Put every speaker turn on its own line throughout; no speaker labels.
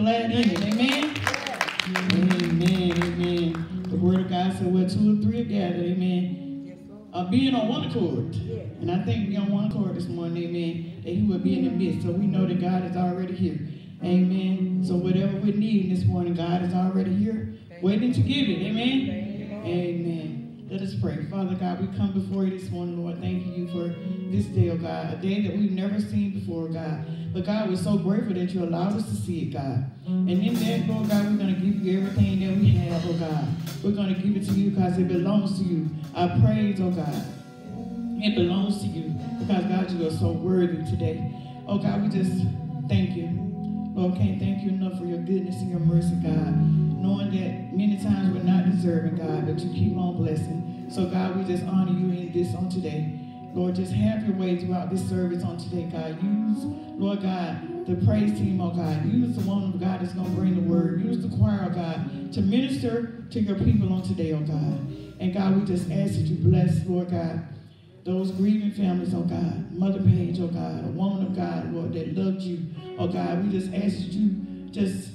glad in it. Amen? Amen. Amen. The word of God said, where two or three are gathered, amen. Uh, being on one accord. And I think we on one accord this morning, amen, that he will be in the midst. So we know that God is already here. Amen. So whatever we're needing this morning, God is already here, waiting to give it. Amen. Amen. Let us pray. Father God, we come before you this morning, Lord, thanking you for this day, oh God, a day that we've never seen before, oh God. But God, we're so grateful that you allowed us to see it, God. And in that, Lord God, we're going to give you everything that we have, oh God. We're going to give it to you because it belongs to you. Our praise, oh God, it belongs to you because, God, you are so worthy today. Oh God, we just thank you. Lord, can't thank you enough for your goodness and your mercy, God. Knowing that many times we're not deserving, God, but you keep on blessing. So, God, we just honor you in this on today. Lord, just have your way throughout this service on today, God. Use, Lord God, the praise team, oh God. Use the woman of God that's going to bring the word. Use the choir, oh God, to minister to your people on today, oh God. And God, we just ask that you bless, Lord God, those grieving families, oh God. Mother Page, oh God, a woman of God, Lord, that loved you, oh God. We just ask that you just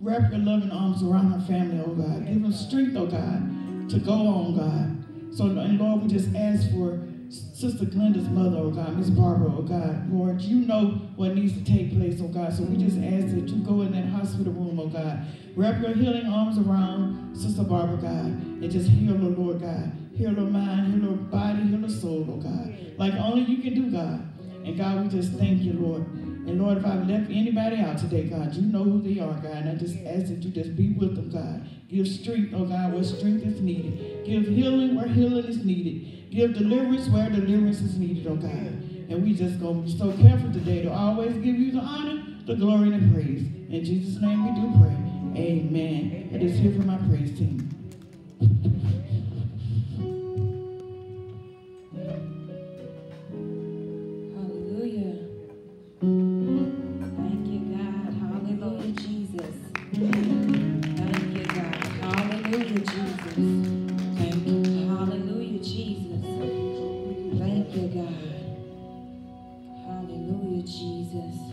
wrap your loving arms around her family, oh God. Give them strength, oh God, to go on, God. So, and Lord, we just ask for Sister Glenda's mother, oh God, Miss Barbara, oh God, Lord, you know what needs to take place, oh God. So we just ask that you go in that hospital room, oh God. Wrap your healing arms around Sister Barbara, God, and just heal her, Lord God. Heal her mind, heal her body, heal her soul, oh God. Like only you can do, God. And God, we just thank you, Lord. And Lord, if I've left anybody out today, God, you know who they are, God. And I just ask that you just be with them, God. Give strength, oh God, where strength is needed. Give healing where healing is needed. Give deliverance where deliverance is needed, oh God. And we just going to be so careful today to always give you the honor, the glory, and the praise. In Jesus' name we do pray. Amen. And It is here for my praise team.
Hallelujah, Jesus. Thank you, God. Hallelujah, Jesus.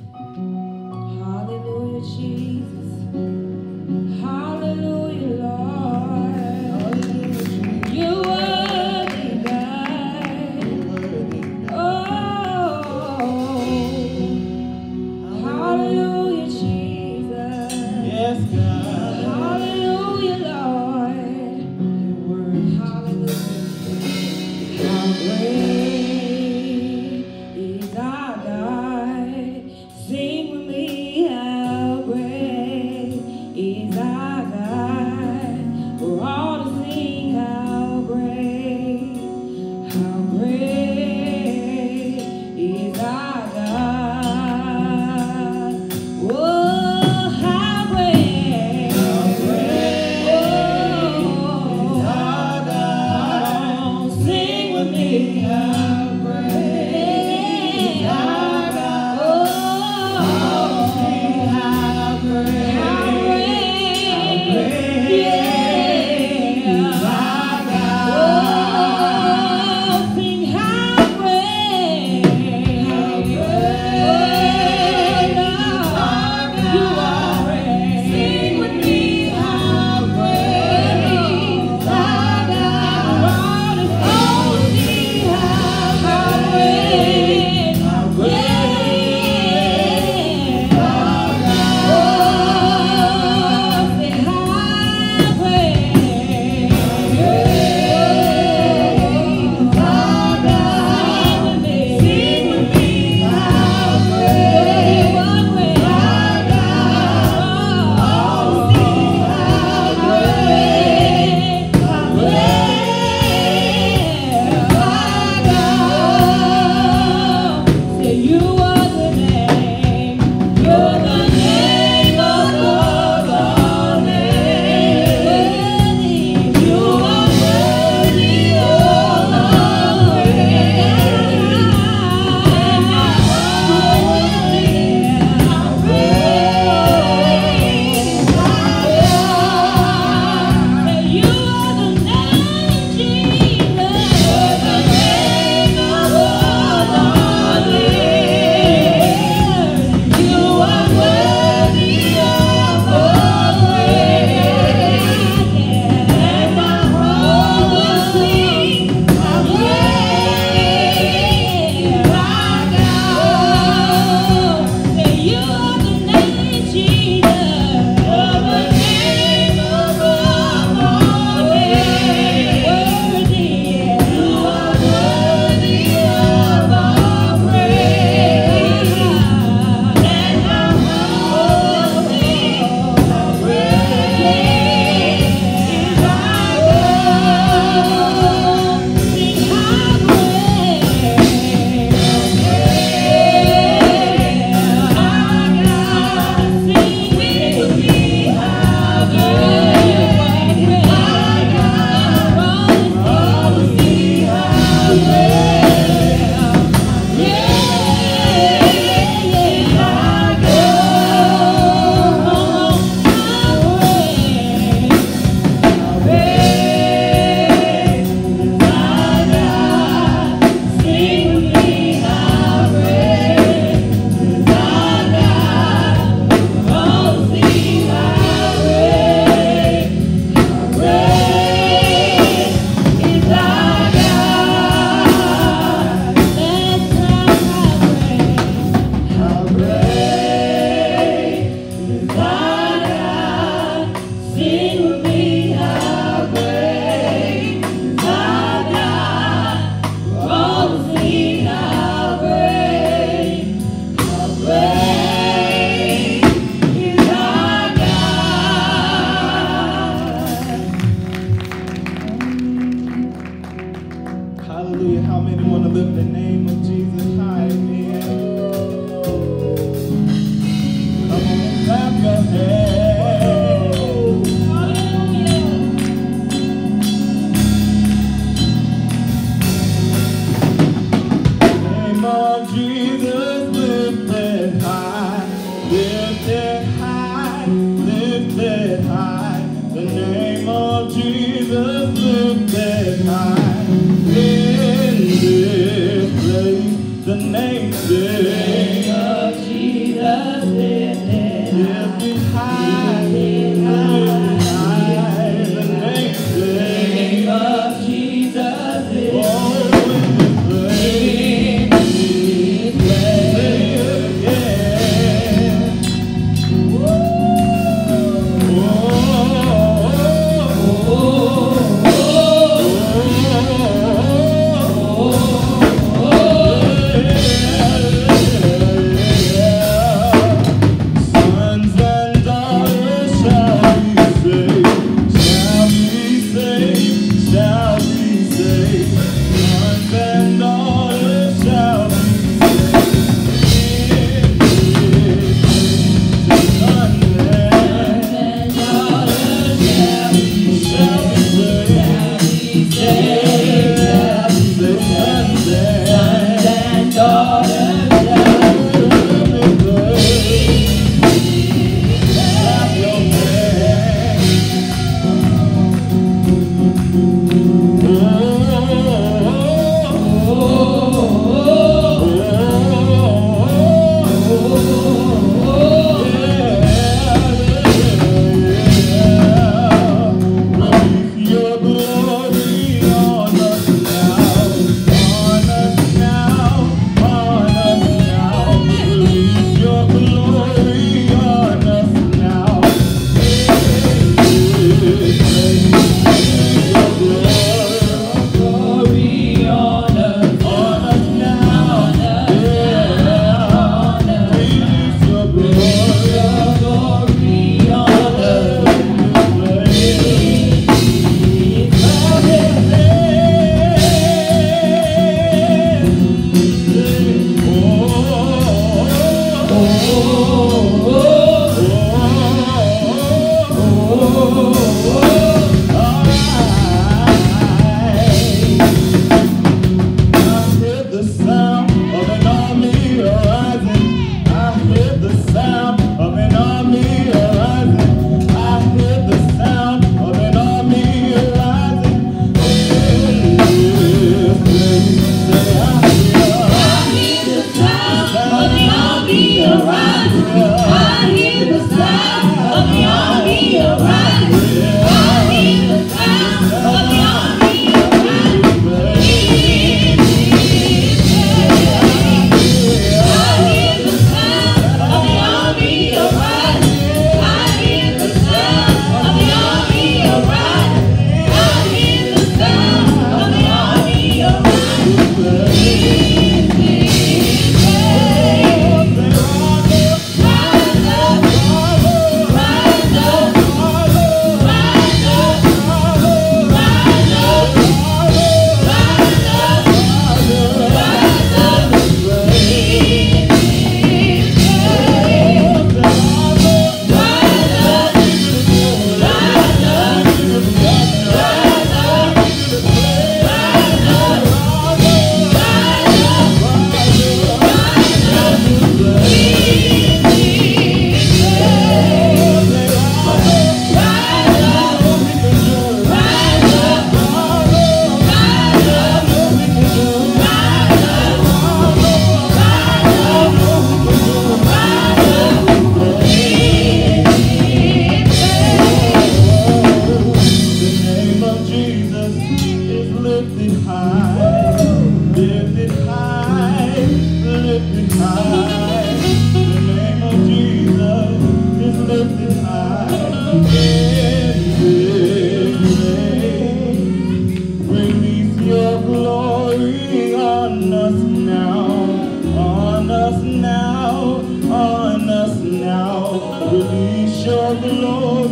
I'm chasing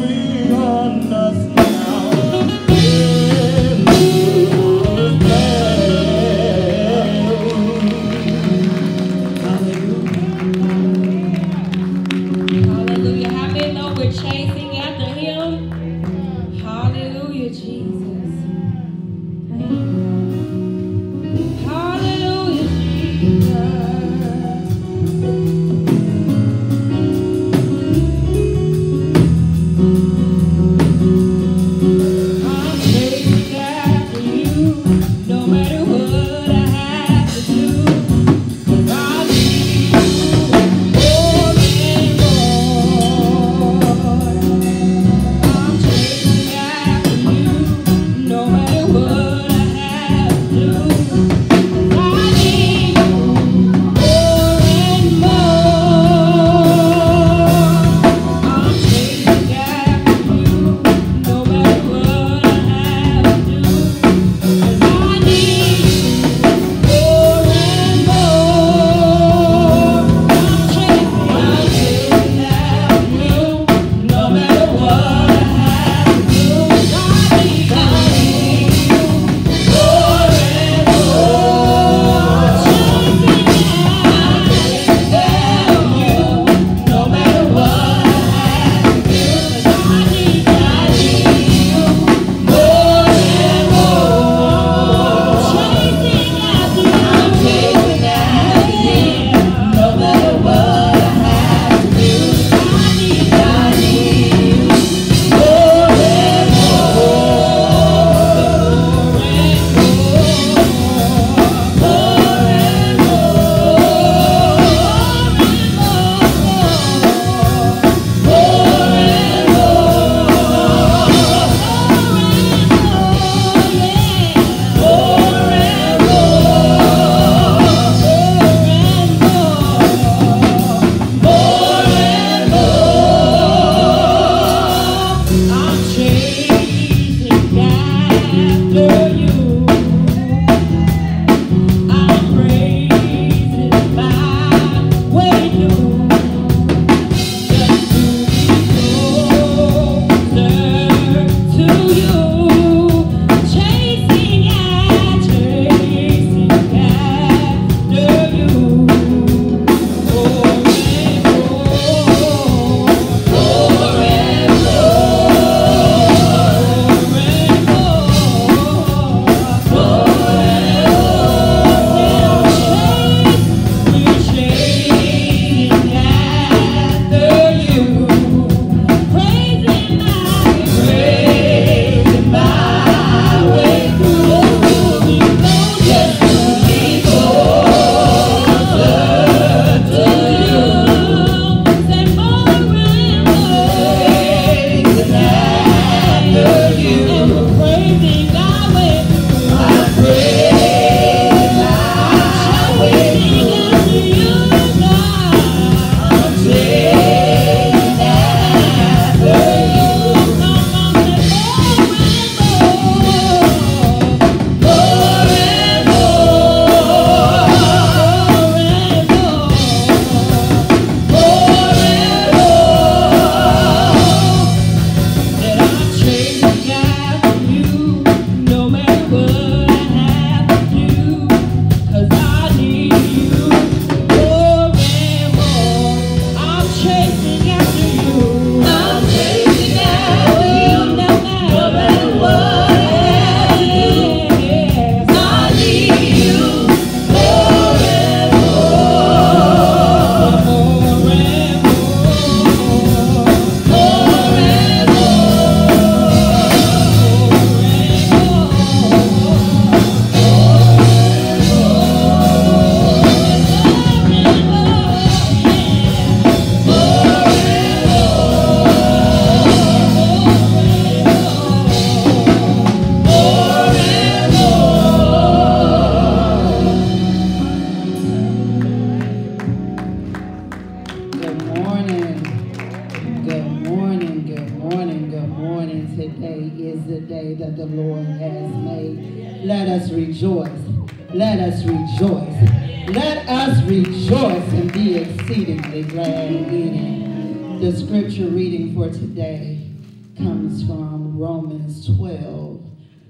today comes from Romans 12,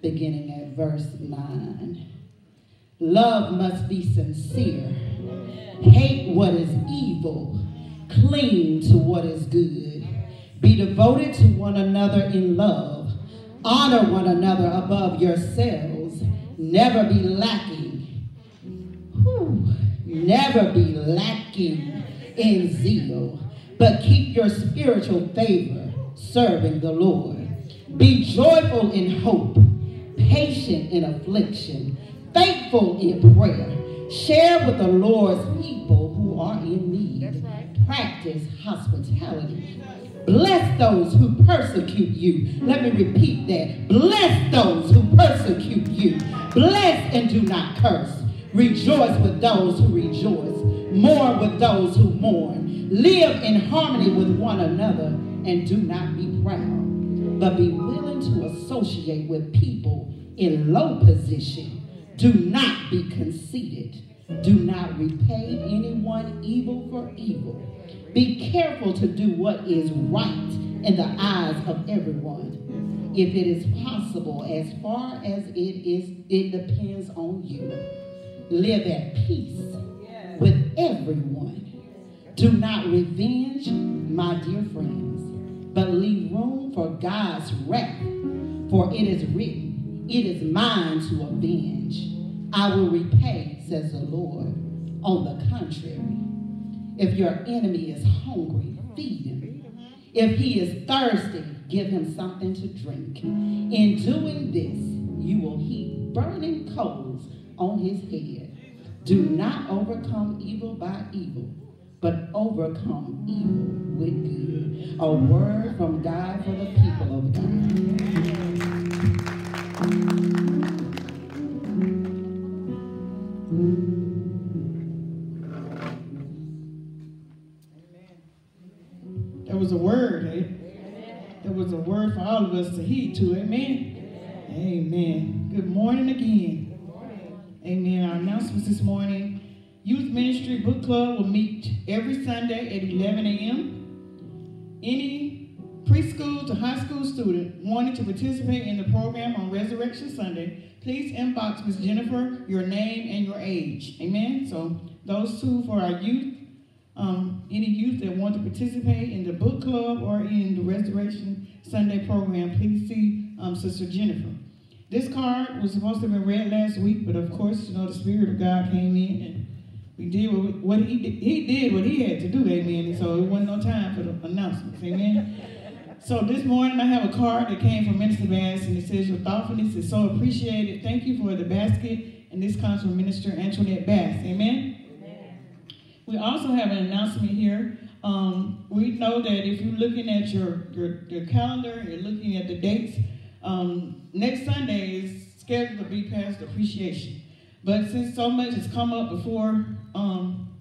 beginning at verse 9. Love must be sincere. Hate what is evil. Cling to what is good. Be devoted to one another in love. Honor one another above yourselves. Never be lacking. Whew. Never be lacking in zeal. But keep your spiritual favor serving the Lord. Be joyful in hope. Patient in affliction faithful in prayer. Share with the Lord's people who are in need. Practice hospitality. Bless those who persecute you. Let me repeat that. Bless those who persecute you. Bless and do not curse. Rejoice with those who rejoice. Mourn with those who mourn. Live in harmony with one another and do not be proud, but be willing to associate with people in low position do not be conceited. Do not repay anyone evil for evil. Be careful to do what is right in the eyes of everyone. If it is possible, as far as it is, it depends on you. Live at peace with everyone. Do not revenge, my dear friends, but leave room for God's wrath, for it is written, it is mine to avenge. I will repay, says the Lord. On the contrary, if your enemy is hungry, feed him. If he is thirsty, give him something to drink. In doing this, you will heap burning coals on his head. Do not overcome evil by evil, but overcome evil with good. A word from God for the people of God.
was a word. Eh? There was a word for all of us to heed to. Amen. Amen. Good morning again. Amen. Our announcements this morning. Youth Ministry Book Club will meet every Sunday at 11 a.m. Any preschool to high school student wanting to participate in the program on Resurrection Sunday, please inbox Ms. Jennifer your name and your age. Amen. So those two for our youth um, any youth that want to participate in the book club or in the Restoration Sunday program, please see um, Sister Jennifer. This card was supposed to have been read last week, but of course, you know, the Spirit of God came in and we did what, what he did. He did what he had to do, amen. And so it wasn't no time for the announcements, amen. so this morning I have a card that came from Minister Bass and it says, Your thoughtfulness is so appreciated. Thank you for the basket. And this comes from Minister Antoinette Bass, amen. We also have an announcement here. Um, we know that if you're looking at your, your, your calendar, you're looking at the dates, um, next Sunday is scheduled to be Pastor Appreciation. But since so much has come up before, um,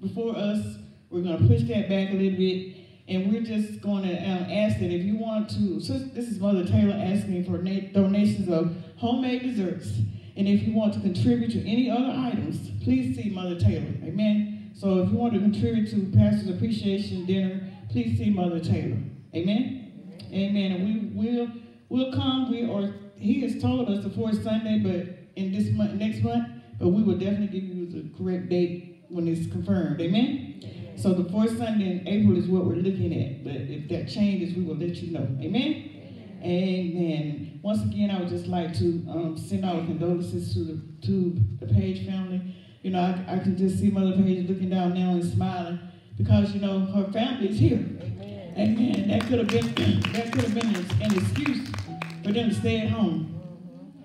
before us, we're going to push that back a little bit. And we're just going to um, ask that if you want to, so this is Mother Taylor asking for donations of homemade desserts. And if you want to contribute to any other items, please see Mother Taylor. Amen. So if you want to contribute to Pastor's Appreciation Dinner, please see Mother Taylor. Amen? Amen. Amen. And we will we'll come. We or he has told us the fourth Sunday, but in this month, next month, but we will definitely give you the correct date when it's confirmed. Amen? Amen. So the fourth Sunday in April is what we're looking at. But if that changes, we will let you know. Amen? Amen. Amen. Once again, I would just like to um, send our condolences to the to the Page family. You know, I, I can just see Mother Page looking down now and smiling because, you know, her family is here. Amen. That could have been that could have been an excuse for them to stay at home.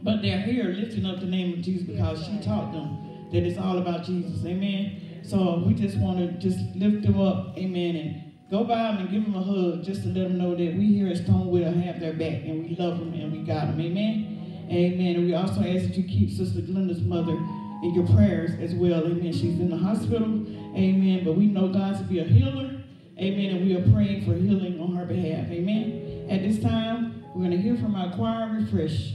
But they're here lifting up the name of Jesus because she taught them that it's all about Jesus. Amen. So we just want to just lift them up. Amen. And go by them and give them a hug just to let them know that we here at Stonewidow have their back and we love them and we got them. Amen. Amen. And we also ask that you keep Sister Glenda's mother in your prayers as well. Amen. She's in the hospital. Amen. But we know God to be a healer. Amen. And we are praying for healing on her behalf. Amen. At this time, We're going to hear from our choir refresh.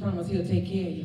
Jesus promised he'll take care of you.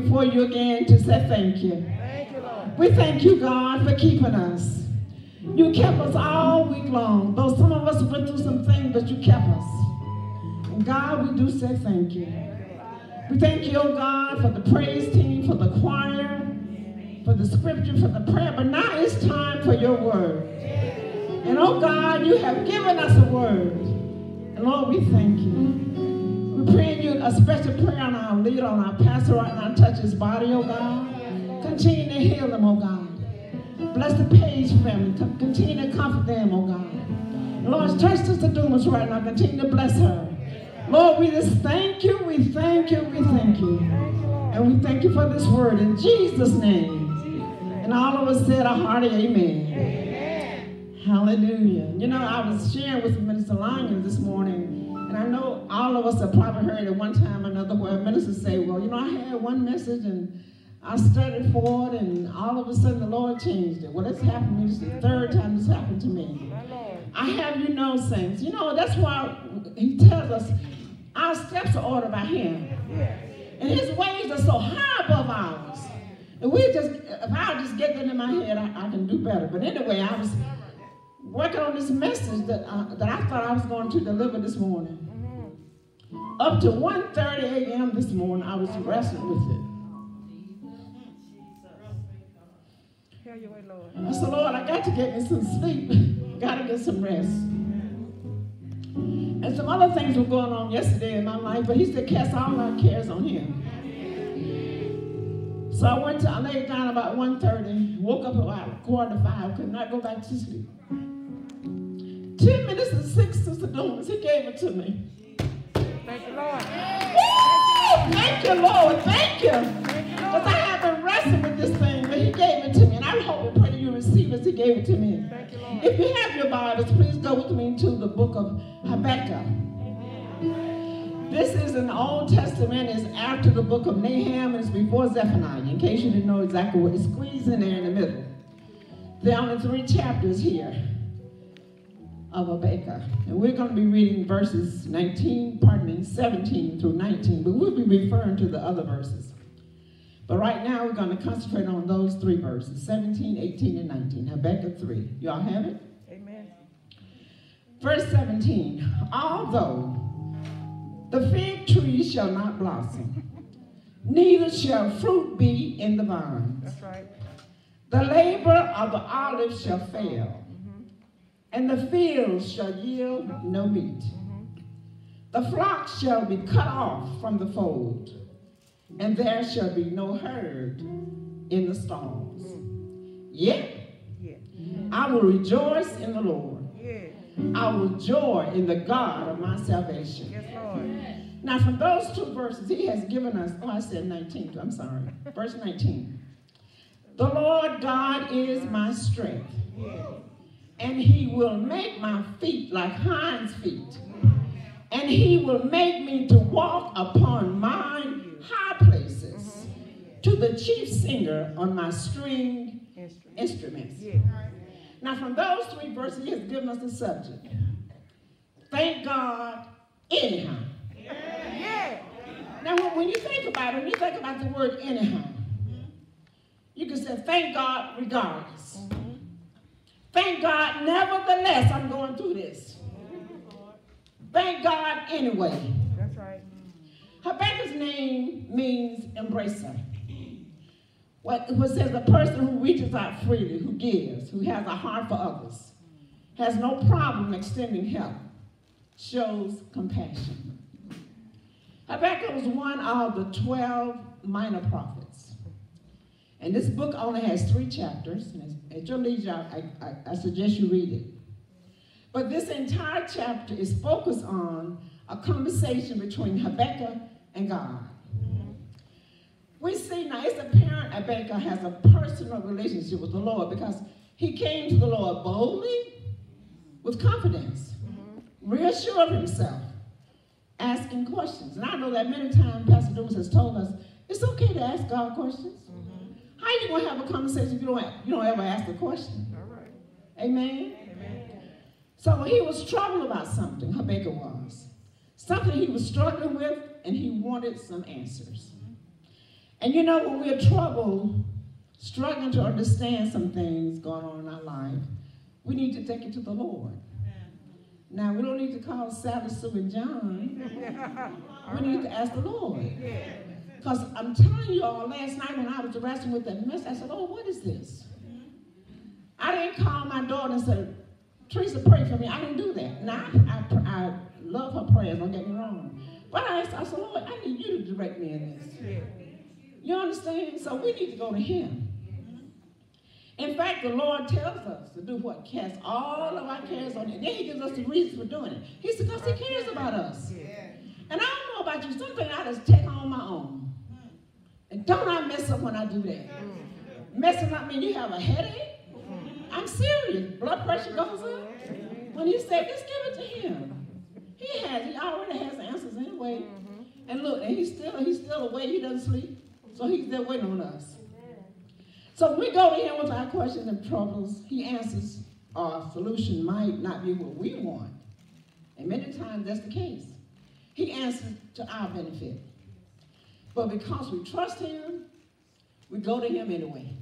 Before you again to say thank you.
Thank you, Lord.
We thank you, God, for keeping us. You kept us all week long. Though some of us went through some things, but you kept us. And God, we do say thank you. We thank you, oh God, for the praise team, for the choir, for the scripture, for the prayer. But now it's time for your word. And oh God, you have given us a word. And Lord, we thank you. We pray you a special prayer on our leader, on our pastor right now. Touch his body, oh God. Continue to heal them, oh God. Bless the Page family. Continue to comfort them, oh God. Lord, touch Sister Dumas right now. Continue to bless her. Lord, we just thank you, we thank you, we thank you. And we thank you for this word in Jesus' name. And all of us said a hearty amen. Hallelujah. You know, I was sharing with Minister Lyons this morning, and I know all of us have probably heard at one time or another where ministers say, well, you know, I had one message and I studied for it, and all of a sudden the Lord changed it. Well, it's happened to me. This is the third time this happened to me. I have you know, saints. You know, that's why he tells us our steps are ordered by him. And his ways are so high above ours. And we just, if I just get that in my head, I, I can do better. But anyway, I was working on this message that, uh, that I thought I was going to deliver this morning. Up to 1.30 a.m. this morning, I was wrestling with it.
Have your way, Lord.
I said, Lord, I got to get me some sleep. got to get some rest. And some other things were going on yesterday in my life, but he said, cast all our cares on him. So I went to, I laid down about 1.30, woke up about quarter to five, could not go back to sleep. 10 minutes and 6, Sister Dumas, he gave it to me.
Thank you, Lord.
Woo! Thank you, Lord. Thank you. Because I have been wrestling with this thing, but he gave it to me. And I hope and pray that you receive it. He gave it to me.
Thank you, Lord.
If you have your Bibles, please go with me to the book of Habakkuk. This is an Old Testament. It's after the book of Nahum. and It's before Zephaniah. In case you didn't know exactly what it's squeezed in there in the middle. There are only three chapters here of Habakkuk. And we're going to be reading verses 19, pardon me, 17 through 19. But we'll be referring to the other verses. But right now we're going to concentrate on those three verses, 17, 18, and 19. Habakkuk 3. Y'all have it?
Amen.
Verse 17, although the fig tree shall not blossom, neither shall fruit be in the vines.
That's right.
The labor of the olive shall fail, and the fields shall yield no meat. The flock shall be cut off from the fold, and there shall be no herd in the stalls. Yet I will rejoice in the Lord. I will joy in the God of my salvation.
Yes, Lord.
Now, from those two verses, he has given us, oh, I said 19, I'm sorry, verse 19. The Lord God is my strength,
Yeah.
And he will make my feet like hinds' feet, and he will make me to walk upon mine high places, to the chief singer on my string instruments. Now, from those three verses, he has given us the subject. Thank God anyhow.
Yeah.
Now, when, when you think about it, when you think about the word anyhow, you can say, thank God regardless. Mm-hmm. Thank God, nevertheless, I'm going through this. Thank God anyway.
That's right.
Habakkuk's name means embracer. What, what says a person who reaches out freely, who gives, who has a heart for others, has no problem extending help, shows compassion. Habakkuk was one of the 12 minor prophets. And this book only has three chapters. At your leisure, I, I, I suggest you read it. But this entire chapter is focused on a conversation between Habakkuk and God. We see now it's apparent Habakkuk has a personal relationship with the Lord because he came to the Lord boldly with confidence, reassured himself, asking questions. And I know that many times Pastor Dumas has told us it's okay to ask God questions. How are you going to have a conversation if you don't, you don't ever ask a question? Amen? So he was troubled about something, Habakkuk was. Something he was struggling with, and he wanted some answers. And you know, when we're troubled, struggling to understand some things going on in our life, we need to take it to the Lord. Now, we don't need to call Sally, Sue, and John. We need to ask the Lord. Because I'm telling you all, last night when I was wrestling with that mess, I said, oh, what is this? I didn't call my daughter and say, Teresa, pray for me. I didn't do that. Now, I, I, I love her prayers, don't get me wrong. But I asked, I said, Lord, I need you to direct me in this. You understand? So we need to go to him. In fact, the Lord tells us to do what? Cast all of our cares on him. Then he gives us the reason for doing it. He said, because he cares about us. And I don't know about you, something I just take on my own. And don't I mess up when I do that? Messing up mean you have a headache? I'm serious. Blood pressure goes up. When you say, just give it to him. He has, he already has answers anyway. And look, and he's still, he's still awake, he doesn't sleep. So he's there waiting on us. So we go to him with our questions and troubles. He answers our solution might not be what we want. And many times that's the case. He answers to our benefit. But because we trust him, we go to him anyway.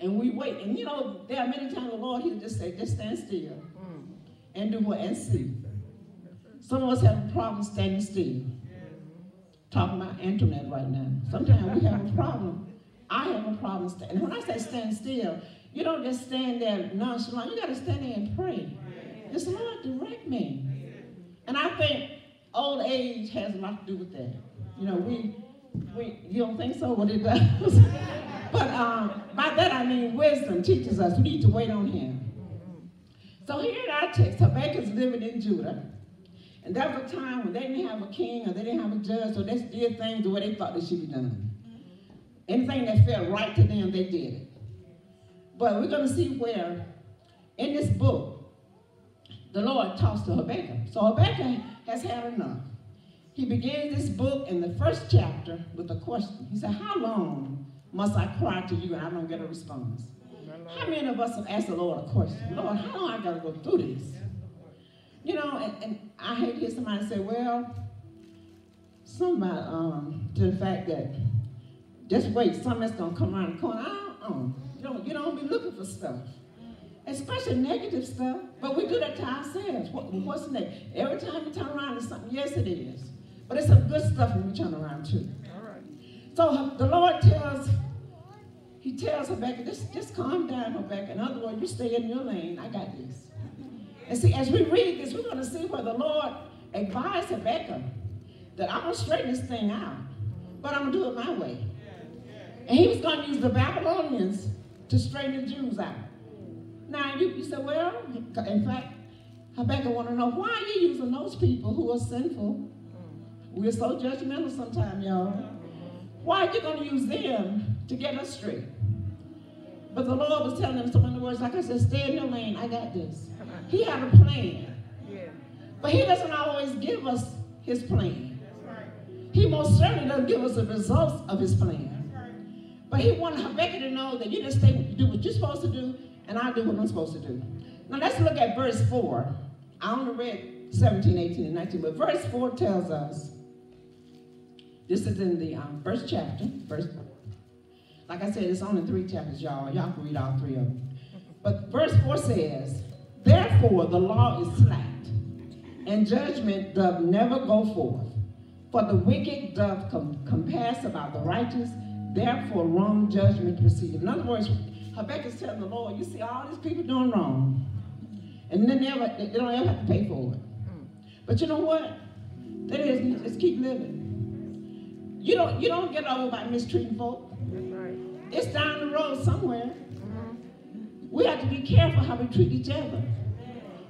And we wait. And you know, there are many times the Lord, he'll just say, just stand still mm. and do what? And see. Some of us have a problem standing still. Talking about internet right now. Sometimes we have a problem. I have a problem standing. When I say stand still, you don't just stand there nonchalant. You got to stand there and pray. Just Lord, direct me. And I think old age has a lot to do with that. You know, we, we you don't think so? What it does. but um, by that I mean wisdom teaches us we need to wait on him. So here in our text, Habakkuk's living in Judah. And that was a time when they didn't have a king or they didn't have a judge, so they did things the way they thought they should be done. Anything that felt right to them, they did it. But we're going to see where, in this book, the Lord talks to Habakkuk. So Habakkuk has had enough. He begins this book in the first chapter with a question. He said, How long must I cry to you and I don't get a response? How many of us have asked the Lord a question? Lord, how long I got to go through this? You know, and, and I hate to hear somebody say, well, somebody, um, to the fact that just wait, something's going to come around the corner. I don't, know. you don't, you don't be looking for stuff, especially negative stuff. But we do that to ourselves. What, what's the next? Every time you turn around, it's something. Yes, it is. But it's some good stuff when we turn around too. All right. So the Lord tells, he tells Habakkuk, just, just calm down, Habakkuk. In other words, you stay in your lane. I got this. And see, as we read this, we're going to see where the Lord advised Habakkuk that I'm going to straighten this thing out, but I'm going to do it my way. And he was going to use the Babylonians to straighten the Jews out. Now, you, you say, well, in fact, Habakkuk want to know, why are you using those people who are sinful? We're so judgmental sometimes, y'all. Why are you going to use them to get us straight? But the Lord was telling him so many words, like I said, stay in your lane, I got this. He had a plan. But he doesn't always give us his plan. He most certainly doesn't give us the results of his plan. But he wanted Habakkuk to know that you just stay, do what you're supposed to do, and I'll do what I'm supposed to do. Now let's look at verse 4. I only read 17, 18, and 19, but verse 4 tells us, this is in the um, first chapter, verse, like I said, it's only three chapters, y'all. Y'all can read all three of them. But verse 4 says, Therefore the law is slacked, and judgment doth never go forth. For the wicked doth com compass about the righteous, therefore wrong judgment proceedeth. In other words, Habakkuk is telling the Lord, you see all these people doing wrong, and then they, never, they don't ever have to pay for it. But you know what? They just, just keep living. You don't you don't get over by mistreating folk. It's down the road somewhere. Mm-hmm. We have to be careful how we treat each other.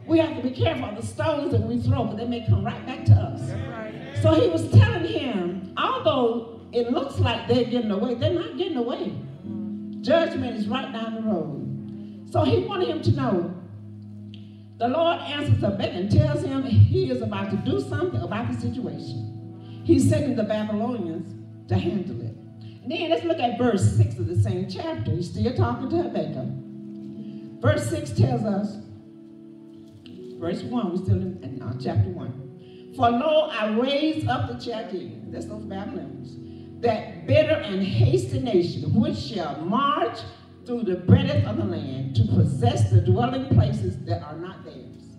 We have to be careful of the stones that we throw, but they may come right back to us. So he was telling him, although it looks like they're getting away, they're not getting away. Mm-hmm. Judgment is right down the road. So he wanted him to know the Lord answers Habakkuk and tells him he is about to do something about the situation. He's sending the Babylonians to handle it. Then let's look at verse 6 of the same chapter. He's still talking to Habakkuk. Verse 6 tells us, verse 1, we're still in, in uh, chapter 1. For lo, I raise up the Chaldeans, that's those Babylonians, that bitter and hasty nation, which shall march through the breadth of the land to possess the dwelling places that are not theirs.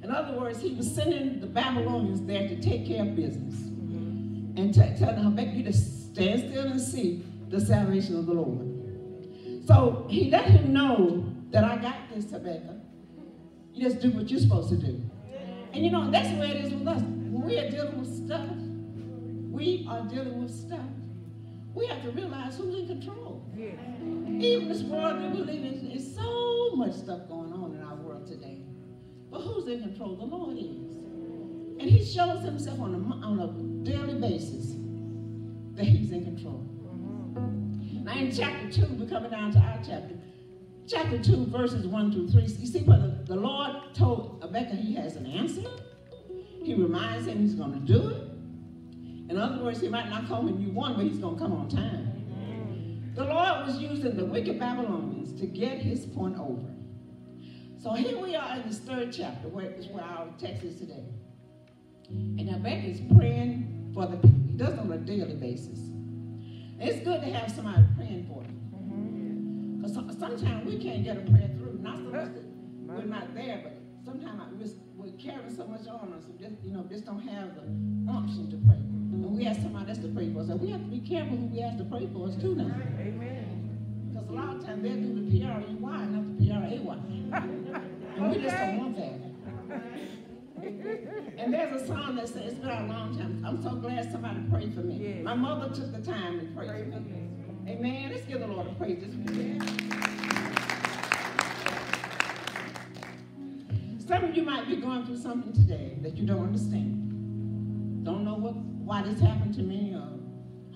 In other words, he was sending the Babylonians there to take care of business. And t- telling Habakkuk you to stand still and see the salvation of the Lord. So he let him know that I got this, Habakkuk. You just do what you're supposed to do. And you know, that's the way it is with us. When we are dealing with stuff, we are dealing with stuff. We have to realize who's in control. Yeah. Even this world that we live in, there's so much stuff going on in our world today. But who's in control? The Lord is. And he shows himself on a, on a daily basis that he's in control. Mm-hmm. Now in chapter 2, we're coming down to our chapter. Chapter 2, verses 1 through 3. You see, where the, Lord told Habakkuk he has an answer. He reminds him he's going to do it. In other words, he might not come when you want, but he's going to come on time. Mm-hmm. The Lord was using the wicked Babylonians to get his point over. So here we are in this third chapter, where is where our text is today. And Habakkuk is praying for the people. He does it on a daily basis. It's good to have somebody praying for you. Mm-hmm. Because sometimes we can't get a prayer through. Not so much that we're not there, but sometimes we're carrying so much on us, just, you know, just don't have the option to pray. And we ask somebody else to pray for us. So we have to be careful who we ask to pray for us too now. Amen. Because a lot of times they'll do the P-R-E-Y, not the P-R-A-Y. and we just don't want that. And there's a song that says, it's been a long time. I'm so glad somebody prayed for me. Yes. My mother took the time and prayed Pray for me. me. Amen. Let's give the Lord a praise this weekend. Some of you might be going through something today that you don't understand. Don't know what why this happened to me or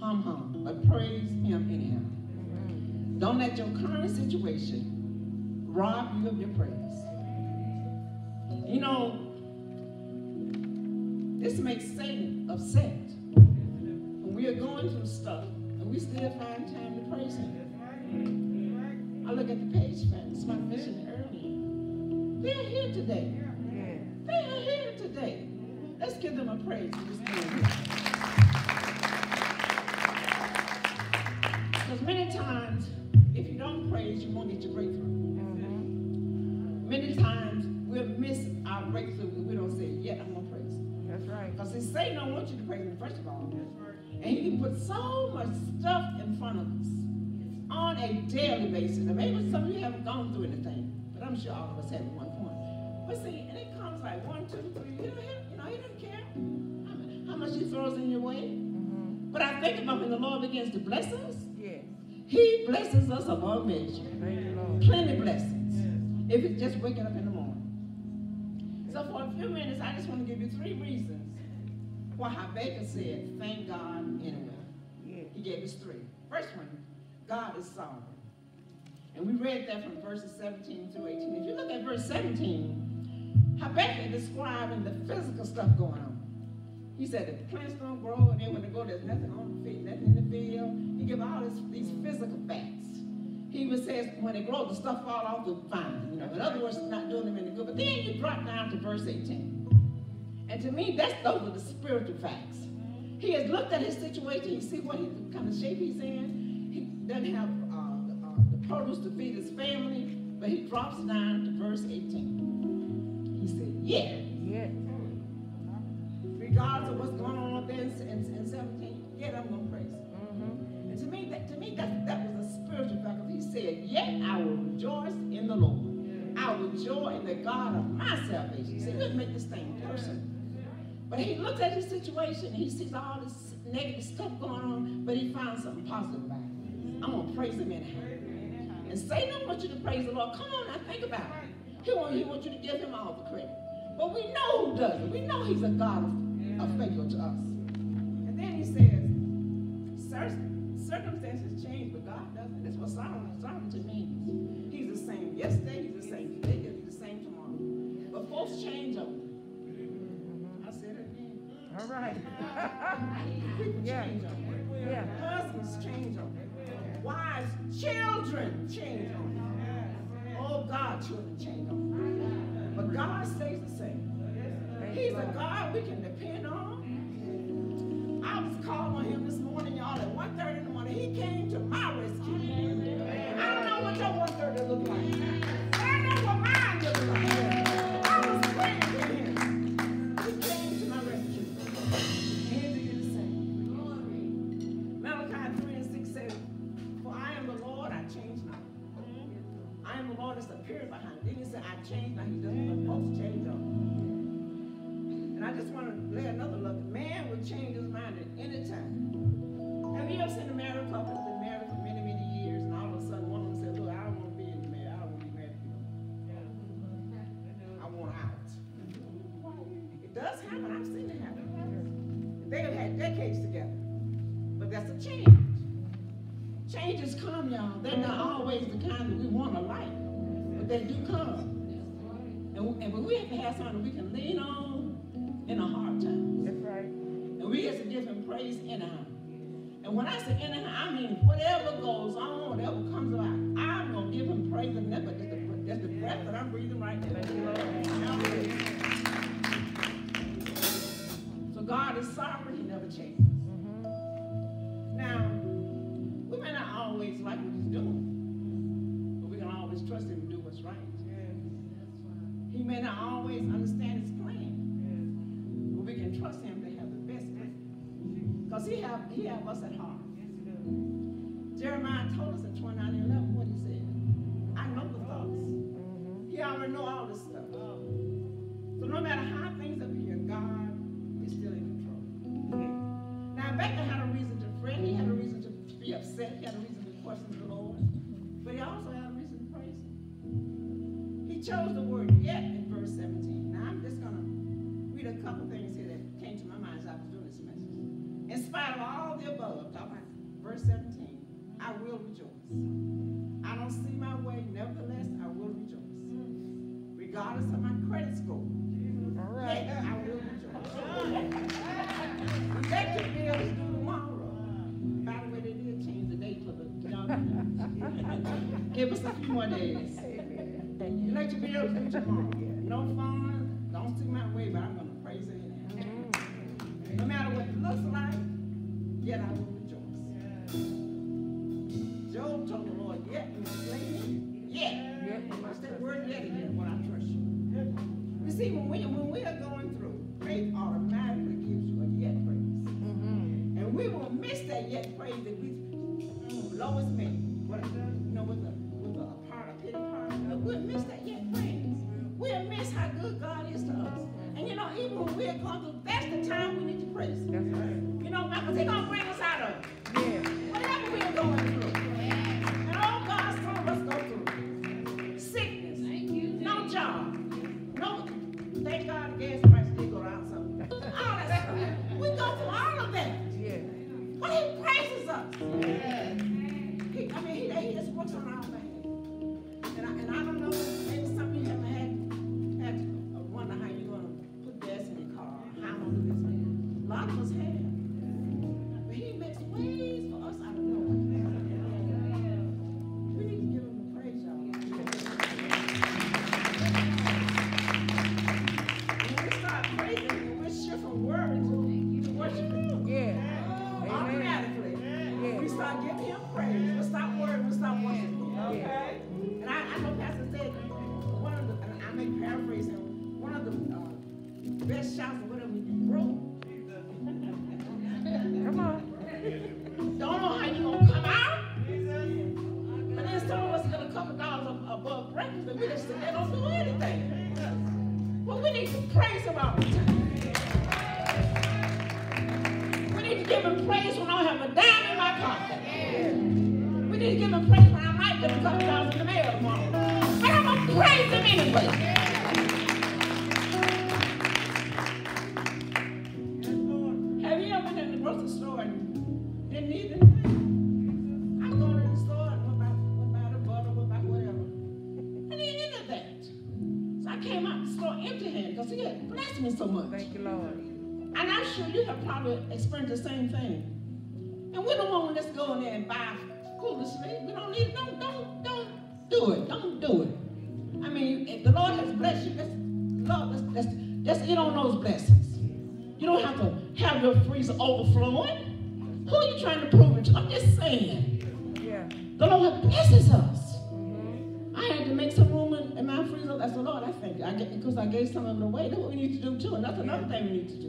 hum hum, but praise him anyhow. Don't let your current situation rob you of your praise. You know, this makes Satan upset. When we are going through stuff and we still find time to praise him. I look at the page friends, my mission earlier. They're here today. They are here today. Let's give them a praise Because many times, if you don't praise, you won't get your breakthrough. Many times, we'll miss our breakthrough if right. Because Satan don't want you to praise him, first of all. Right. And he can put so much stuff in front of us on a daily basis. And maybe some of you haven't gone through anything, but I'm sure all of us have at one point. But see, and it comes like one, two, three. You know, he, you know, he doesn't care how much he throws in your way. Mm-hmm. But I think about when the Lord begins to bless us. Yes. He blesses us above measure. Plenty blessings. Yes. If it's just waking up in the morning. So for a few minutes, I just want to give you three reasons why Habakkuk said, thank God anyway. He gave us three. First one, God is sovereign. And we read that from verses 17 through 18. If you look at verse 17, Habakkuk describing the physical stuff going on. He said the plants don't grow, and then when they go, there's nothing on the field, nothing in the field. He gives all this, these physical facts. He even says when they grow, the stuff fall off the vine. You know, in other words, it's not doing them any good. But then you drop down to verse 18. And to me, that's those are the spiritual facts. He has looked at his situation. He see what he, kind of shape he's in. He doesn't have uh, uh, the produce to feed his family, but he drops down to verse 18. He said, yeah. Yeah. Regardless of what's going on up there God of my salvation. Yeah. See, let's make this thing personal. But he looks at his situation he sees all this negative stuff going on, but he finds something positive about it. I'm going to praise him in anyhow. And Satan wants you to praise the Lord. Come on now, think about it. He wants, he wants you to give him all the credit. But we know who does it. We know he's a God of, of faithful to us. And then he says, circumstances change, but God doesn't. That's what Solomon means. He's the same yesterday, Folks change over. I said it again.
All right.
People
Yeah.
change.
Yeah.
Husbands change over. Wives, children change over. Oh God, children change over. But God stays the same. He's a God we can depend on. I was calling on him this morning, y'all, at 1.30 in the morning. He came to my rescue. I don't know what your 1.30 look like. Have something we can lean on in a hard time.
That's right.
And we get to give him praise anyhow. And when I say anyhow, I mean whatever goes on, whatever comes about, I'm going to give him praise and never that's the, that's the breath that I'm breathing right now.
Thank you, Lord.
So God is sovereign, he never changes. Mm-hmm. Now, we may not always like what he's doing, but we can always trust him to do what's right. May not always understand his plan, but we can trust him to have the best plan. Because he have, he have us at heart. Jeremiah told us in 29 and 11 what he said. I know the thoughts. He already know all this stuff. Rejoice. I don't see my way, nevertheless, I will rejoice. Regardless of my credit score.
All right.
Yet I will rejoice. Electric bills due tomorrow. By the way, they did change the date for the young. Give us a few more days. Electric bills due tomorrow. Foolishly. We don't need, don't, don't, don't do it. Don't do it. I mean, if the Lord has blessed you, let's, Lord, let's, let's, on those blessings. You don't have to have your freezer overflowing. Who are you trying to prove it to? I'm just saying.
Yeah.
The Lord blesses us. Mm-hmm. I had to make some room in, in my freezer. That's the Lord, I think. I get, because I gave some of it away. That's what we need to do too. And that's another thing we need to do.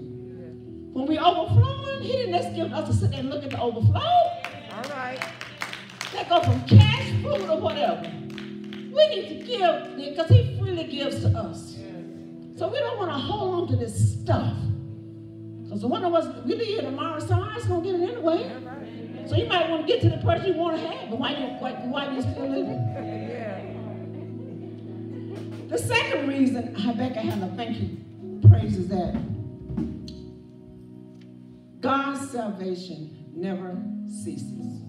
When we overflowing, he didn't just give us to sit there and look at the overflow.
All right.
That go from cash, food, or whatever. We need to give because he freely gives to us. So we don't want to hold on to this stuff. Because one of us, we leave here tomorrow, somebody's going to get it anyway. So you might want to get to the person you want to have, but why you, why, why you still living? The second reason Habakkuk had a thank you praise is that God's salvation never ceases.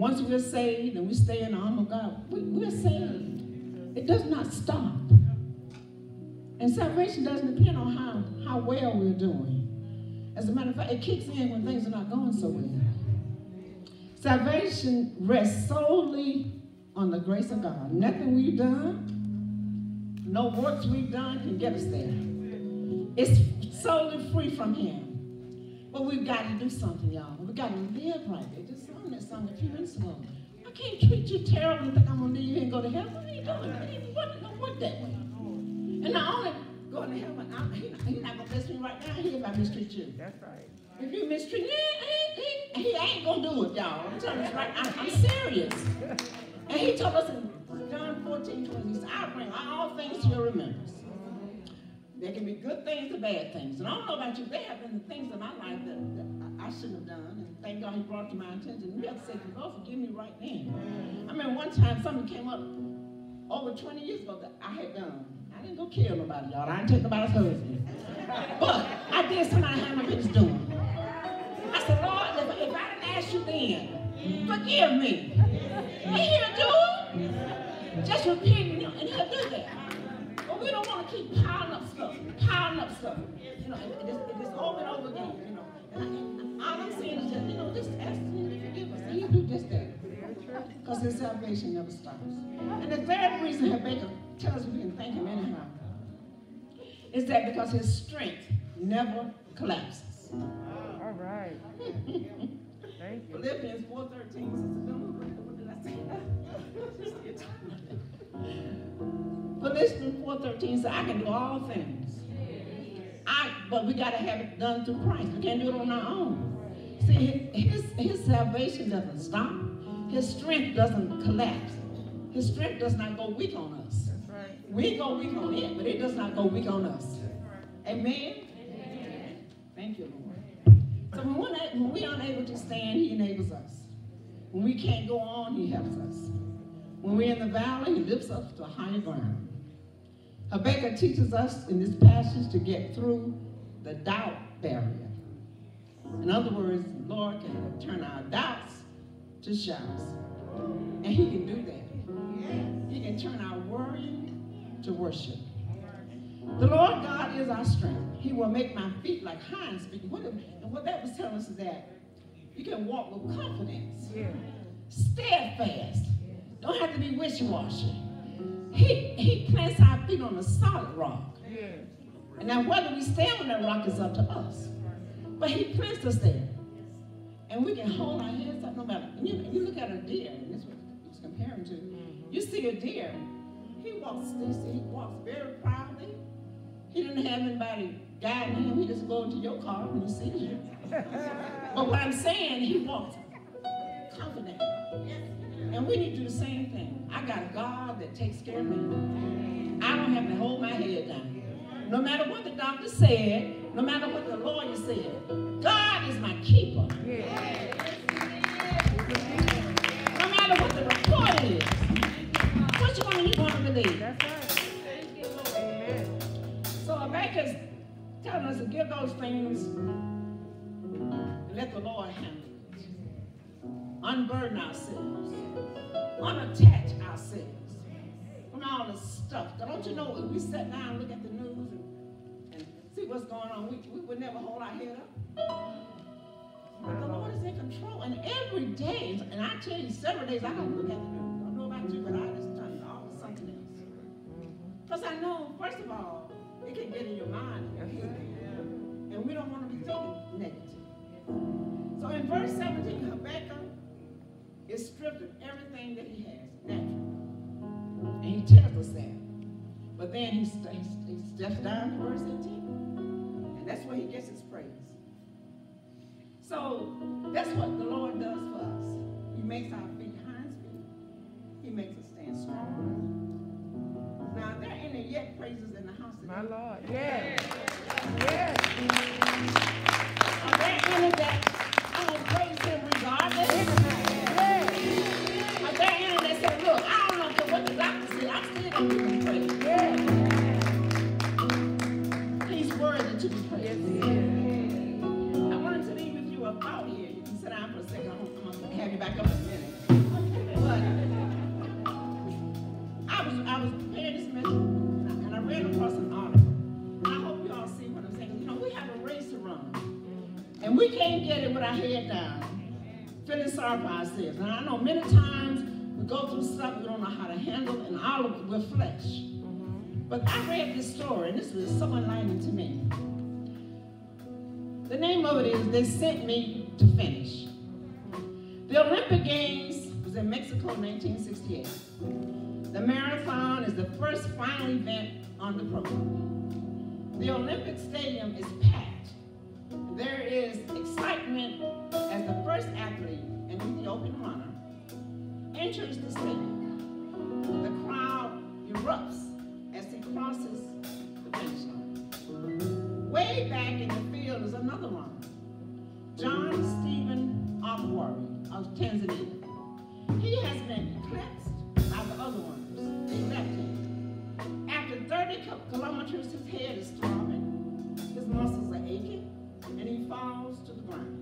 Once we're saved and we stay in the arm of God, we, we're saved. It does not stop. And salvation doesn't depend on how, how well we're doing. As a matter of fact, it kicks in when things are not going so well. Salvation rests solely on the grace of God. Nothing we've done, no works we've done can get us there. It's solely free from Him. But we've got to do something, y'all. We've got to live right. They just sung that song a few minutes ago. I can't treat you terribly and think I'm going to leave you and go to heaven. What are you doing? I ain't work, don't work that way. And not only going to heaven, I'm, he, he's not going to bless me right now if I mistreat you.
That's right.
If you mistreat me, he, he, he ain't going to do it, y'all. I'm telling you right I'm, I'm serious. And he told us in John 14, 20, he said, I bring all things to your remembrance. There can be good things and bad things. And I don't know about you, there have been the things in my life that, that I, I shouldn't have done. And thank God he brought it to my attention. Have to say, Lord, forgive me right then. Mm. I mean, one time something came up over 20 years ago that I had done. I didn't go kill nobody, y'all. I didn't take nobody's husband. But I did something I had no business doing. I said, Lord, if, if I didn't ask you then, forgive me. And he'll do it. Just repent and and he'll do that. But we don't want to keep piling up stuff, piling up stuff. You know, and, and just, and just over and over again, you know. And, I, all I'm saying is just, you know, just ask him to forgive us. And he'll do just that. Because his salvation never stops. And the third reason Habakkuk tells us we can thank him anyhow is that because his strength never collapses.
All right. Thank you.
Philippians 4.13 says, what did I say? Philippians 4.13 says, I can do all things. I, but we got to have it done through Christ. We can't do it on our own. See, his, his salvation doesn't stop. His strength doesn't collapse. His strength does not go weak on us. We go weak on it, but it does not go weak on us. Amen? Thank you, Lord. So when we're, not, when we're unable to stand, he enables us. When we can't go on, he helps us. When we're in the valley, he lifts us to higher ground. Habakkuk teaches us in this passage to get through the doubt barrier. In other words, the Lord can turn our doubts to shouts. And he can do that. He can turn our worrying to worship. The Lord God is our strength. He will make my feet like hinds feet. What if- and what that was telling us is that you can walk with confidence,
Yeah.
steadfast. Don't have to be wishy-washy. He, he plants our feet on a solid rock. And now whether we stand on that rock is up to us. But he plants us there. And we can hold our heads up no matter. And you, you look at a deer, and this is what was comparing to. Mm-hmm. You see a deer, he walks, see, he walks very proudly. He didn't have anybody guiding him. He just go into your car when he sees you. But what I'm saying, he walks confident. And we need to do the same thing. I got a God that takes care of me. I don't have to hold my head down. No matter what the doctor said, no matter what the lawyer said, God is my keeper. No matter what the report is, what you want to, you want believe.
That's right. Thank you,
Lord. Telling us to give those things and let the Lord handle Unburden ourselves. Unattach ourselves from all the stuff. Don't you know if we sit down and look at the news and, and see what's going on, we, we would never hold our head up. But the Lord is in control. And every day, and I tell you, several days I don't look at the news. I don't know about you, but I just turn it off something else. Because I know, first of all, it can get in your mind. And we don't want to be thinking negative. So in verse 17, Habakkuk is stripped of everything that he has, naturally. And he tells us that. But then he, st- he steps down to verse 18. And that's where he gets his praise. So that's what the Lord does for us. He makes our feet hinds feet. He makes us stand strong. Now, there ain't yet praises in the house today.
My Lord. Yes. Yes.
Flesh. But I read this story, and this was so enlightening to me. The name of it is They Sent Me to Finish. The Olympic Games was in Mexico in 1968. The marathon is the first final event on the program. The Olympic Stadium is packed. There is excitement as the first athlete, an Ethiopian runner, enters the stadium. The crowd erupts as he crosses the finish line. Way back in the field is another runner, John Stephen Akwari of Tanzania. He has been eclipsed by the other runners. They left him. After 30 kilometers, his head is throbbing, his muscles are aching, and he falls to the ground.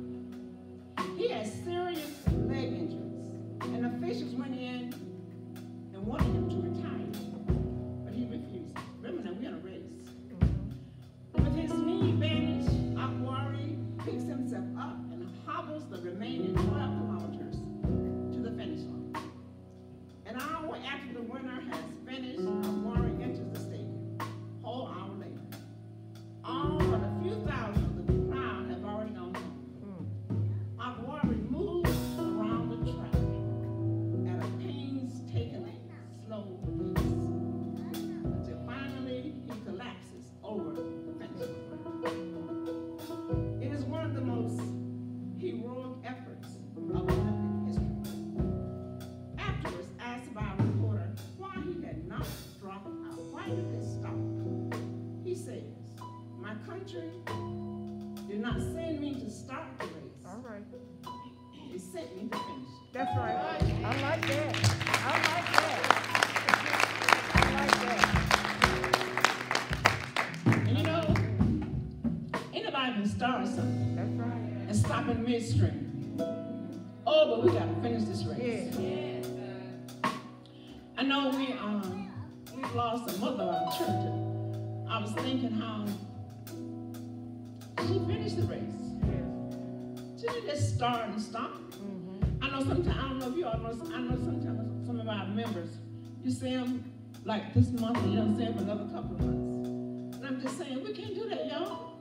He has serious leg injuries, and officials went in and wanted him to retire, hobbles the remaining 12 kilometers to the finish line. An hour after the winner has finished, a Akwari enters the stadium. Whole hour later. All but a few thousand country did not send me to start the race;
All right.
it sent me to finish."
That's right. I like that. I like that. I like that.
And you know, anybody can start something
That's right.
and stop in midstream. Oh, but we gotta finish this race.
Yeah.
I know we um we lost a mother of our church. I was thinking how she finished the race. She didn't just start and stop.
Mm-hmm.
I know sometimes I don't know if you all know. I know sometimes some of our members, you see them like this month, and you don't see them for another couple of months. And I'm just saying we can't do that, y'all.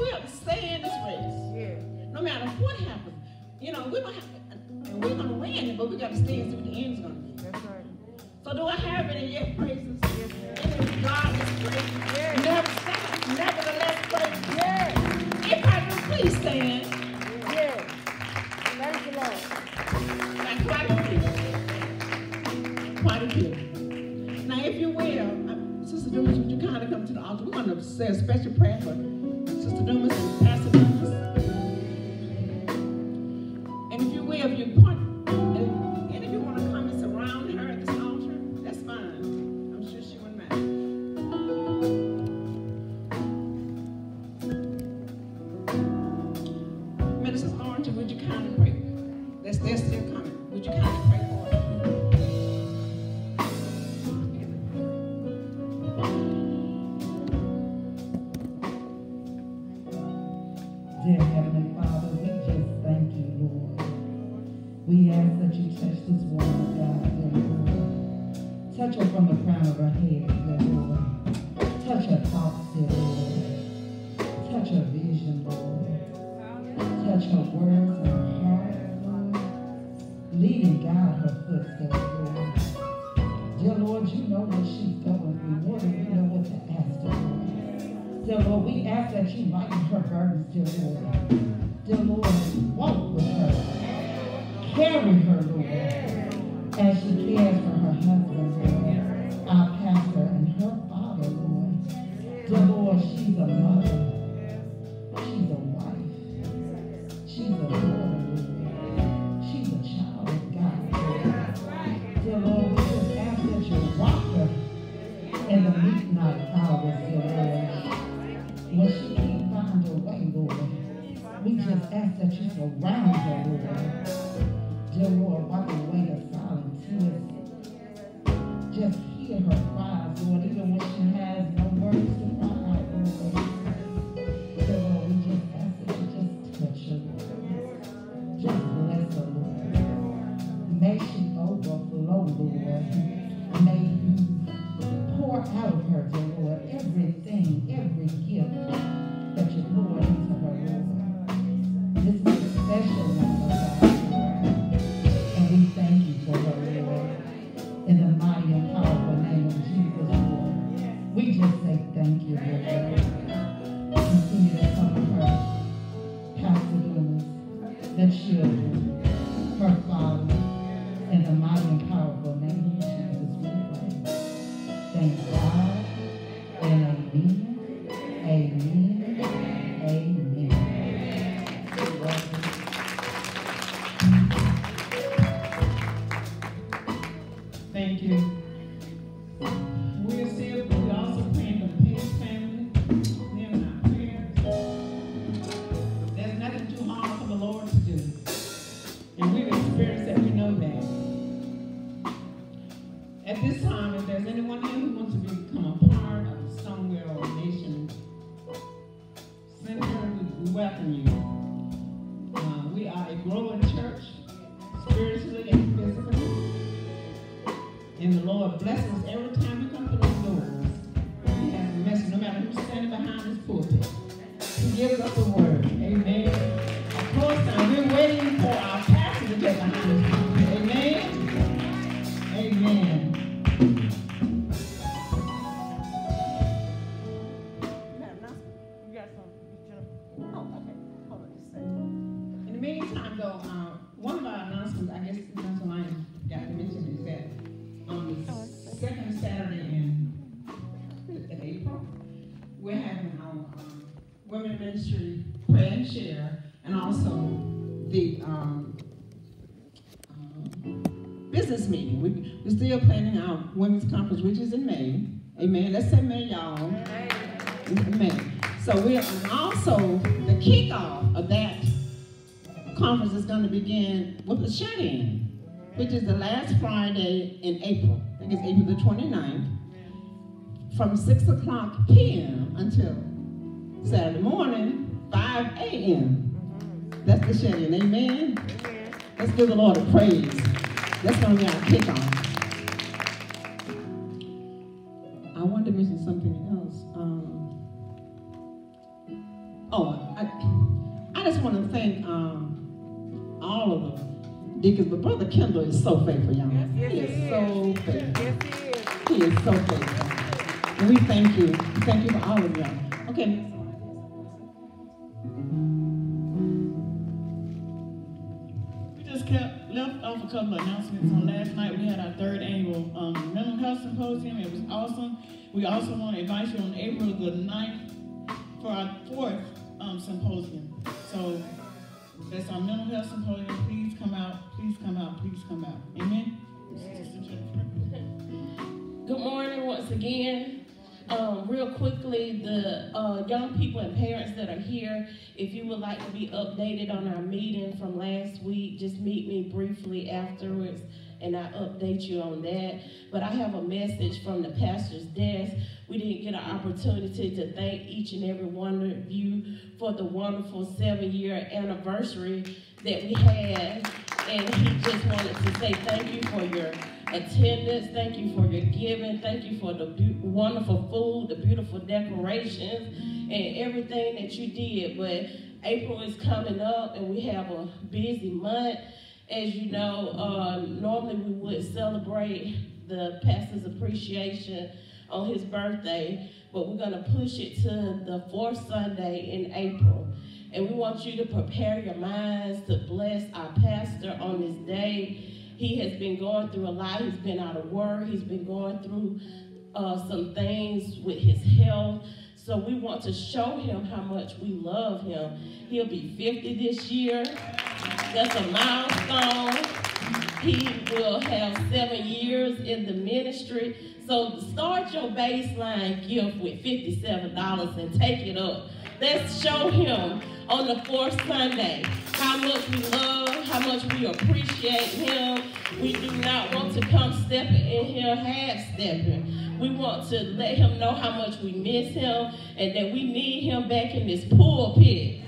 We have to stay in this race
Yeah.
no matter what happens. You know, we don't have, and we're gonna win it, but we gotta stay and see what the end's gonna be.
That's right.
So do I have any yet praises?
Yes.
Any God is great.
Yes.
Never stop. Nevertheless, please stand.
Yes. Thank you, Lord.
Like quite a few. Quite a few. Now, if you will, uh, Sister Dumas, would you kind of come to the altar? We're gonna say a special prayer for Sister Dumas and Pastor Dumas. And if you will, if you
Amen.
planning our women's conference, which is in May. Amen. Let's say May, y'all. May. So we are also the kickoff of that conference is going to begin with the shut-in, which is the last Friday in April. I think it's April the 29th, from 6 o'clock p.m. until Saturday morning, 5 a.m. That's the shut-in. Amen. Let's give the Lord a praise. That's going to be our kickoff. just want to thank um, all of them, deacons, but Brother Kendall is so faithful, y'all. Yes, yes, he, is he is so faithful. Yes, he is. He is so faithful. And we thank you. Thank you for all of y'all. Okay. We just kept left off a couple announcements on last night. We had our third annual um, mental health symposium. It was awesome. We also want to invite you on April the 9th for our fourth um, symposium. So that's our mental health symposium. Please come out, please come out, please come out. Amen?
Good morning once again. Um, real quickly, the uh, young people and parents that are here, if you would like to be updated on our meeting from last week, just meet me briefly afterwards and I update you on that. But I have a message from the pastor's desk. We didn't get an opportunity to thank each and every one of you for the wonderful seven year anniversary that we had. And he just wanted to say thank you for your attendance. Thank you for your giving. Thank you for the wonderful food, the beautiful decorations, and everything that you did. But April is coming up, and we have a busy month. As you know, uh, normally we would celebrate the pastor's appreciation on his birthday, but we're going to push it to the fourth Sunday in April. And we want you to prepare your minds to bless our pastor on this day. He has been going through a lot. He's been out of work. He's been going through uh, some things with his health. So we want to show him how much we love him. He'll be 50 this year. That's a milestone. He will have seven years in the ministry. So start your baseline gift with $57 and take it up. Let's show him on the fourth Sunday how much we love, how much we appreciate him. We do not want to come stepping in here half stepping. We want to let him know how much we miss him and that we need him back in this pulpit.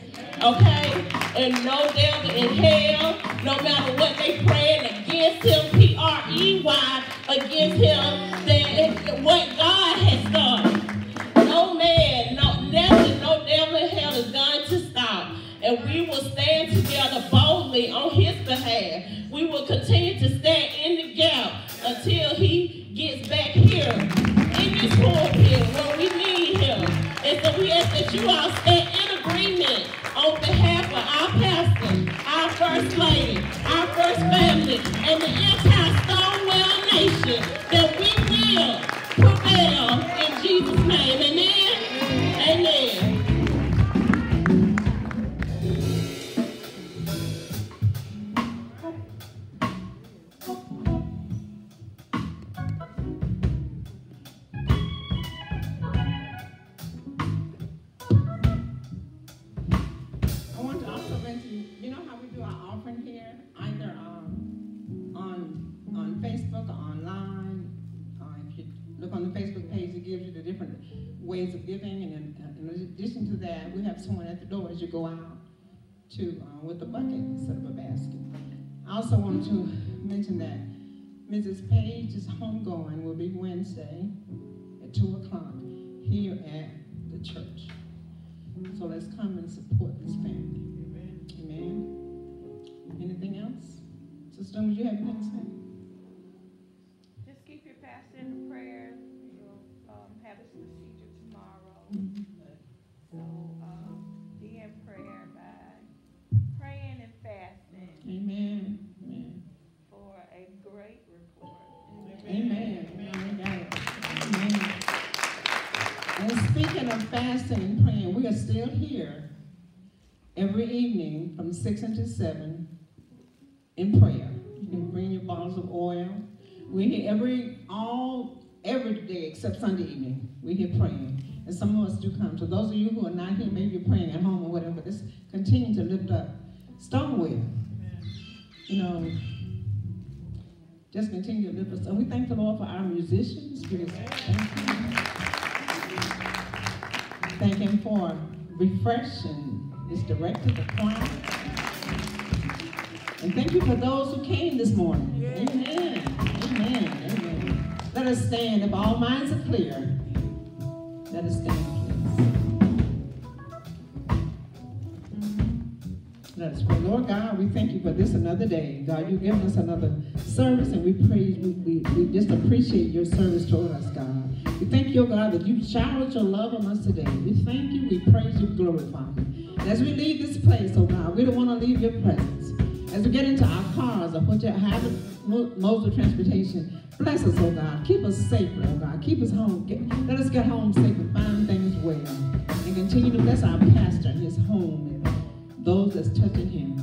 Okay? And no devil in hell, no matter what they praying against him, P-R-E-Y, against him, that what God has done. No man, no nothing, no devil in hell is going to stop. And we will stand together boldly on his behalf. We will continue to stand in the gap until he gets back here in this pulpit where we need him. And so we ask that you all stand first lady, our first family, and the entire Stone Well Nation that we will prevail in Jesus' name. Amen.
Addition to that, we have someone at the door as you go out to uh, with a bucket instead of a basket. I also wanted to mention that Mrs. Page's homegoing will be Wednesday at two o'clock here at the church. So let's come and support this family. Amen. Anything else? Sister, would you have anything to say?
Just keep your pastor in prayer. Fasting
and praying, we are still here every evening from 6 until 7 in prayer. You can bring your bottles of oil. We're here every, all, every day except Sunday evening. We're here praying. And some of us do come. So those of you who are not here, maybe you're praying at home or whatever, just continue to lift up Stone Well. You know, just continue to lift us. And we thank the Lord for our musicians. Thank Him. Thank Him for refreshing His director, the choir. And thank you for those who came this morning. Amen. Amen. Amen. Let us stand. If all minds are clear, let us stand, please. Let us pray. Lord God, we thank you for this another day. God, you've given us another service, and we praise, we, we, we just appreciate your service toward us, God. We thank you, God, that you showered your love on us today. We thank you, we praise you, glorify you. And as we leave this place, oh God, we don't want to leave your presence. As we get into our cars or whichever modes of transportation, bless us, oh God. Keep us safe, oh God. Keep us home. Get, let us get home safe and find things well. And continue to bless our pastor and his home and those that's touching him.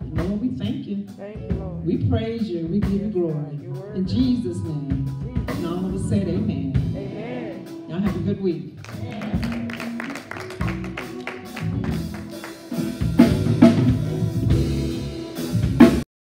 And Lord, we thank you.
Thank you, Lord.
We praise you. We give you glory. In Jesus' name. And all of us said amen. Have a good week.